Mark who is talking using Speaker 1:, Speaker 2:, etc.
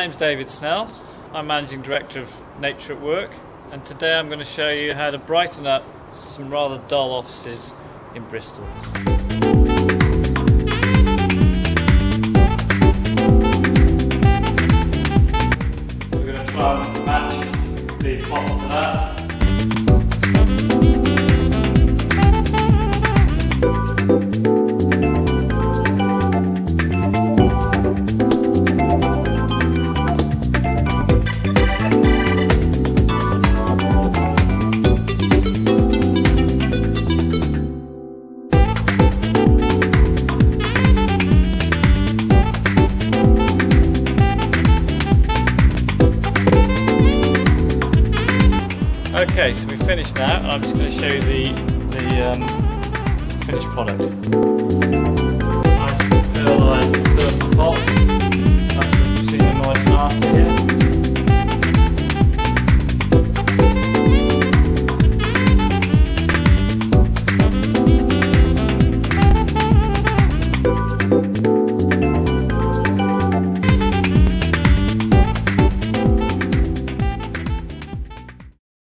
Speaker 1: name's David Snell. I'm Managing Director of Nature at Work, and today I'm going to show you how to brighten up some rather dull offices in Bristol. We're going to try and match the pots to that. Okay, so we've finished now, I'm just going to show you the, the um, finished product.